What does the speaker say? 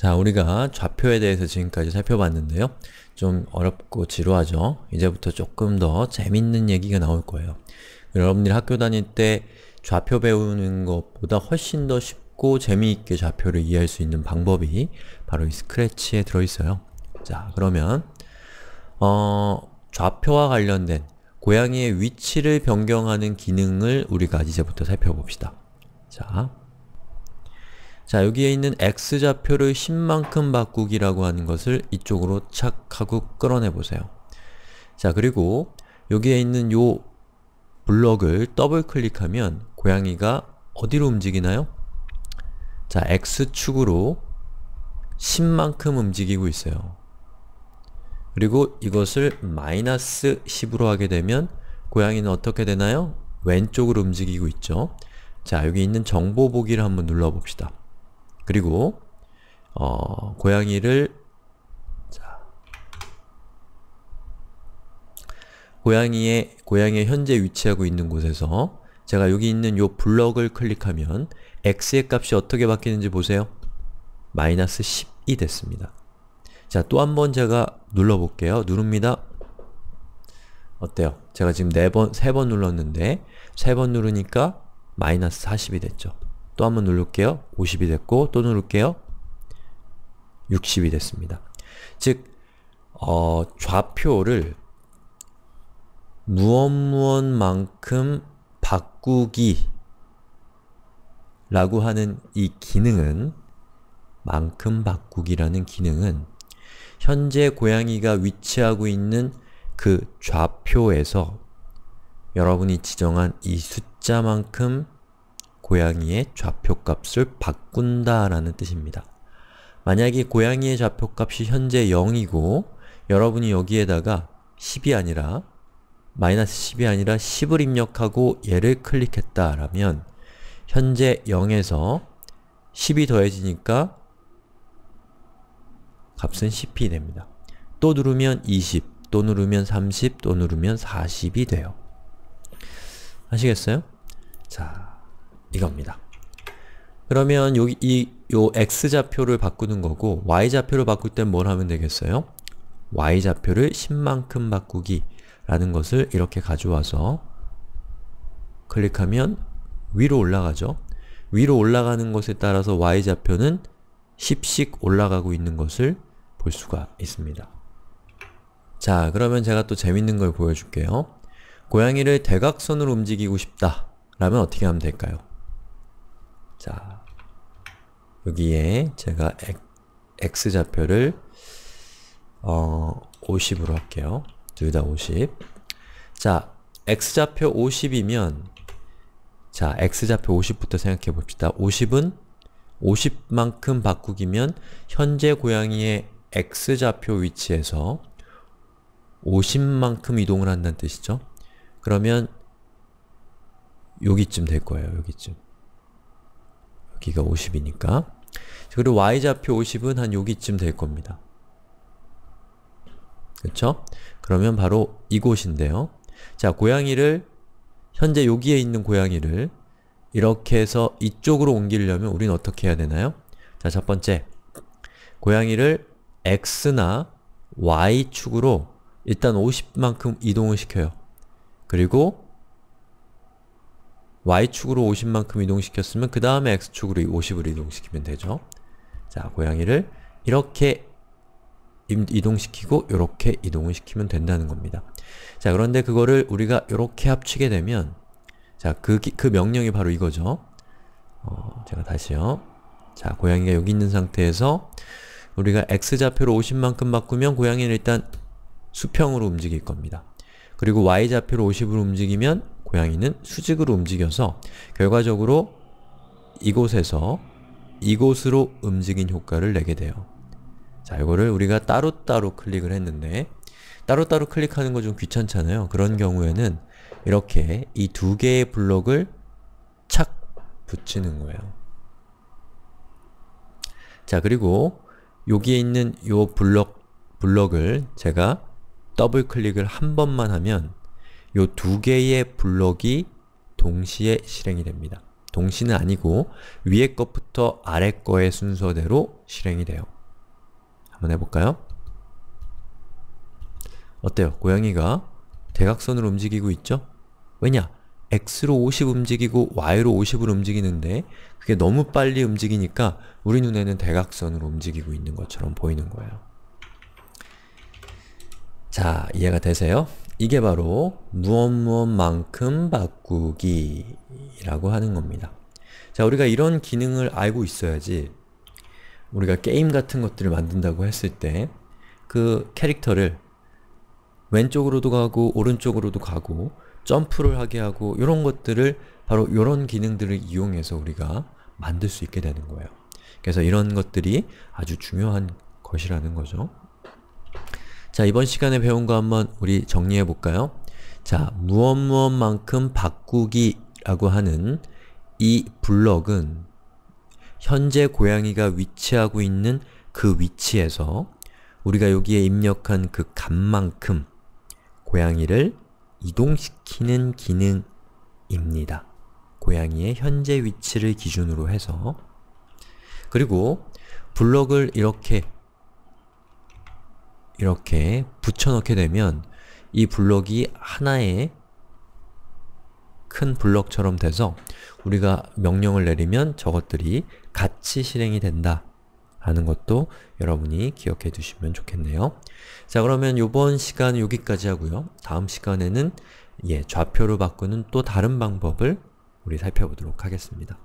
자, 우리가 좌표에 대해서 지금까지 살펴봤는데요. 좀 어렵고 지루하죠? 이제부터 조금 더 재밌는 얘기가 나올 거예요. 여러분들이 학교 다닐 때 좌표 배우는 것보다 훨씬 더 쉽고 재미있게 좌표를 이해할 수 있는 방법이 바로 이 스크래치에 들어있어요. 자, 그러면 어, 좌표와 관련된 고양이의 위치를 변경하는 기능을 우리가 이제부터 살펴봅시다. 자, 자 여기에 있는 x좌표를 10만큼 바꾸기라고 하는 것을 이쪽으로 착 하고 끌어내 보세요. 자 그리고 여기에 있는 요 블럭을 더블 클릭하면 고양이가 어디로 움직이나요? 자 x축으로 10만큼 움직이고 있어요. 그리고 이것을 마이너스 10으로 하게 되면 고양이는 어떻게 되나요? 왼쪽으로 움직이고 있죠. 자 여기 있는 정보 보기를 한번 눌러봅시다. 그리고 어, 고양이를 자, 고양이의 고양이의 현재 위치하고 있는 곳에서 제가 여기 있는 요 블럭을 클릭하면 x의 값이 어떻게 바뀌는지 보세요. 마이너스 10이 됐습니다. 자, 또 한 번 제가 눌러볼게요. 누릅니다. 어때요? 제가 지금 네 번, 세번 눌렀는데 세번 누르니까 마이너스 40이 됐죠. 또 한번 누를게요. 50이 됐고 또 누를게요. 60이 됐습니다. 즉, 어, 좌표를 무엇 무엇만큼 바꾸기 라고 하는 이 기능은 만큼 바꾸기라는 기능은 현재 고양이가 위치하고 있는 그 좌표에서 여러분이 지정한 이 숫자만큼 고양이의 좌표값을 바꾼다 라는 뜻입니다. 만약에 고양이의 좌표값이 현재 0이고 여러분이 여기에다가 10이 아니라 마이너스 10이 아니라 10을 입력하고 얘를 클릭했다 라면 현재 0에서 10이 더해지니까 값은 10이 됩니다. 또 누르면 20, 또 누르면 30, 또 누르면 40이 돼요. 아시겠어요? 자, 이겁니다. 그러면 여기 이 요 x좌표를 바꾸는 거고 y좌표를 바꿀 땐 뭘 하면 되겠어요? y좌표를 10만큼 바꾸기 라는 것을 이렇게 가져와서 클릭하면 위로 올라가죠. 위로 올라가는 것에 따라서 y좌표는 10씩 올라가고 있는 것을 볼 수가 있습니다. 자, 그러면 제가 또 재밌는 걸 보여줄게요. 고양이를 대각선으로 움직이고 싶다 라면 어떻게 하면 될까요? 자, 여기에 제가 x좌표를 어, 50으로 할게요. 둘 다 50. 자, x좌표 50이면 자, x좌표 50부터 생각해 봅시다. 50은 50만큼 바꾸기면 현재 고양이의 x좌표 위치에서 50만큼 이동을 한다는 뜻이죠. 그러면 여기쯤 될 거예요. 여기쯤. 여기가 50이니까 그리고 y좌표 50은 한 여기쯤 될 겁니다. 그쵸? 그러면 바로 이곳인데요. 자, 고양이를 현재 여기에 있는 고양이를 이렇게 해서 이쪽으로 옮기려면 우리는 어떻게 해야 되나요? 자, 첫 번째 고양이를 x나 y축으로 일단 50만큼 이동을 시켜요. 그리고 y축으로 50만큼 이동시켰으면 그 다음에 x축으로 50을 이동시키면 되죠. 자, 고양이를 이렇게 이동시키고 이렇게 이동을 시키면 된다는 겁니다. 자, 그런데 그거를 우리가 이렇게 합치게 되면 자, 그, 그 명령이 바로 이거죠. 어, 제가 다시요. 자, 고양이가 여기 있는 상태에서 우리가 x좌표로 50만큼 바꾸면 고양이는 일단 수평으로 움직일 겁니다. 그리고 y좌표로 50으로 움직이면 고양이는 수직으로 움직여서 결과적으로 이곳에서 이곳으로 움직인 효과를 내게 돼요. 자, 이거를 우리가 따로따로 클릭을 했는데 따로따로 클릭하는 거 좀 귀찮잖아요. 그런 경우에는 이렇게 이 두 개의 블록을 착 붙이는 거예요. 자, 그리고 여기에 있는 요 블록, 블록을 제가 더블 클릭을 한 번만 하면 요두 개의 블록이 동시에 실행이 됩니다. 동시는 아니고 위에 것부터 아래 거의 순서대로 실행이 돼요. 한번 해볼까요? 어때요? 고양이가 대각선으로 움직이고 있죠? 왜냐? x로 50 움직이고 y로 50을 움직이는데 그게 너무 빨리 움직이니까 우리 눈에는 대각선으로 움직이고 있는 것처럼 보이는 거예요. 자, 이해가 되세요? 이게 바로 무엇 무엇만큼 바꾸기 라고 하는 겁니다. 자, 우리가 이런 기능을 알고 있어야지 우리가 게임 같은 것들을 만든다고 했을 때 그 캐릭터를 왼쪽으로도 가고 오른쪽으로도 가고 점프를 하게 하고 이런 것들을 바로 이런 기능들을 이용해서 우리가 만들 수 있게 되는 거예요. 그래서 이런 것들이 아주 중요한 것이라는 거죠. 자, 이번 시간에 배운 거 한번 우리 정리해 볼까요? 자, 무엇 무엇만큼 바꾸기 라고 하는 이 블럭은 현재 고양이가 위치하고 있는 그 위치에서 우리가 여기에 입력한 그 값만큼 고양이를 이동시키는 기능입니다. 고양이의 현재 위치를 기준으로 해서 그리고 블럭을 이렇게 이렇게 붙여넣게 되면 이 블럭이 하나의 큰 블럭처럼 돼서 우리가 명령을 내리면 저것들이 같이 실행이 된다 하는 것도 여러분이 기억해 두시면 좋겠네요. 자 그러면 이번 시간 은 여기까지 하고요. 다음 시간에는 예, 좌표로 바꾸는 또 다른 방법을 우리 살펴보도록 하겠습니다.